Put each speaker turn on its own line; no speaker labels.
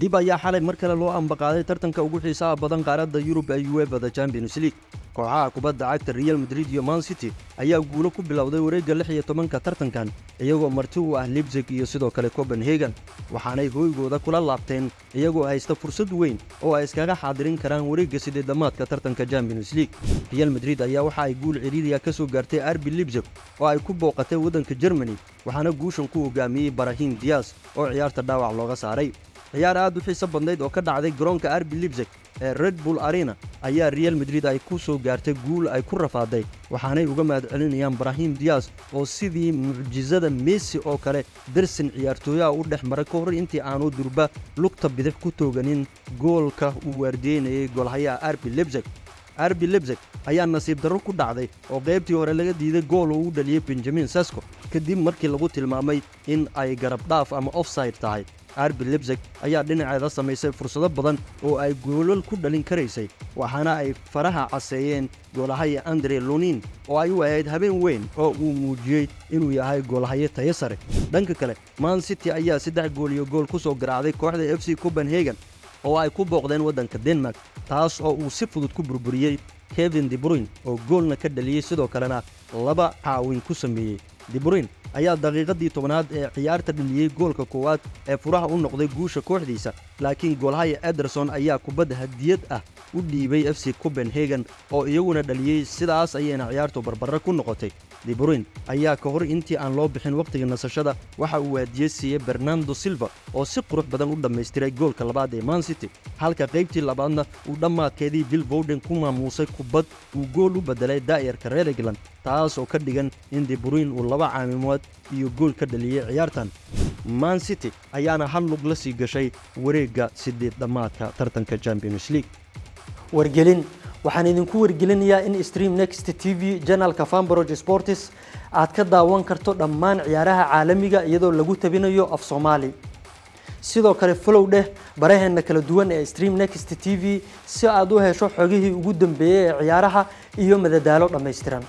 dib ayaa xalay mar kale loo ambaqaaday tartanka ugu xiisaha badan qaaradda yurub ee uefada champions league. Kooxaha kubadda cagta real madrid iyo man city ayaa guulo ku bilowday wareegga lix iyo tobanka tartankan iyagoo marti u ah libsig iyo sidoo kale copenhagen. Waxaanay hooygooda kula laabteen iyagoo haysta fursad weyn oo ay iskaga xaadirin karaan wareegga sideedamaadka tartanka champions league. Real madrid ayaa waxa ay guul ciriiriya ka soo gaartay arbi libsig oo ay ku booqatay waddanka germany waxaana guushan ku hogaamiyey barahim diyas oo ciyaarta dhaawac looga saaray ciyaar aad u xiiso badnayd oo ka dhacday garoonka arbi libsig ee red bull arena ayaa real madrid ay ku soo gaartay guul ay ku rafaaday. Waxaanay uga mahad celinayaan barahim diyas oo sidii mucjisada messi oo kale darsin ciyaartooyaha u dhex maray ka hor intii aanu durba lugta bidix ku tooganin goolka uu waardiyeynayay goolhayaha arbi libsig arbi libsig ayaa nasiib darro ku dhacday oo qaybtii hore laga diiday gool uu u dhaliyey benjamin sasko kadib markii lagu tilmaamay in ay garab dhaaf ama offside tahay. Arbi libsig ayaa dhinaceeda samaysay fursado badan oo ay goolal ku dhalin karaysay waxaana ay faraha caseeyeen goolahaya andre lunin oo ay u ahayd habeen weyn oo uu muujiyey inuu yahay goolhayo tayo sare. Dhanka kale man city ayaa saddex gool iyo gool ku soo garaacday kooxda f c copenhagen oo ay ku booqdeen waddanka denmark taas oo uu si fudud ku burburiyey kevin debruin oo goolna ka dhaliyey sidoo kalena laba caawin ku sameeyey. Debruin ayaa daqiiqadii tobanaad ee ciyaarta dhaliyey goolka koowaad ee furaha u noqday guusha kooxdiisa laakiin goolhaya ederson ayaa kubadda hadiyad ah u dhiibay f c copenhagen oo iyaguna dhaliyey sidaas ayayna ciyaartu barbarre ku noqotay. Debruin ayaa ka hor intii aan loo bixin wakhtiga nasashada waxa uu waadiye siiyey bernardo silva oo si qurux badan u dhammaystiray goolka labaad ee man city halka qaybtii labaadna uu dhammaadkeedii bill bowden ku maamuusay kubad uu gool u beddelay daa'irka reer england taas oo ka dhigan in debruin uu laba caamimood iyo gool ka dhaliyey ciyaartan. Man city ayaana hal lug la sii gashay wareegga sideed dhammaadka tartanka champions league.
Wargelin waxaan idinku wargelinayaa in stream next t v janalka fambrog sports aad ka daawan karto dhammaan ciyaaraha caalamiga iyadoo lagu tabinayo af soomaali. Sidoo kale follow dheh baraheenna kala duwan ee stream next t v si aad u hesho xogihii ugu dambeeyey ee ciyaaraha iyo madadaalo dhammaystiran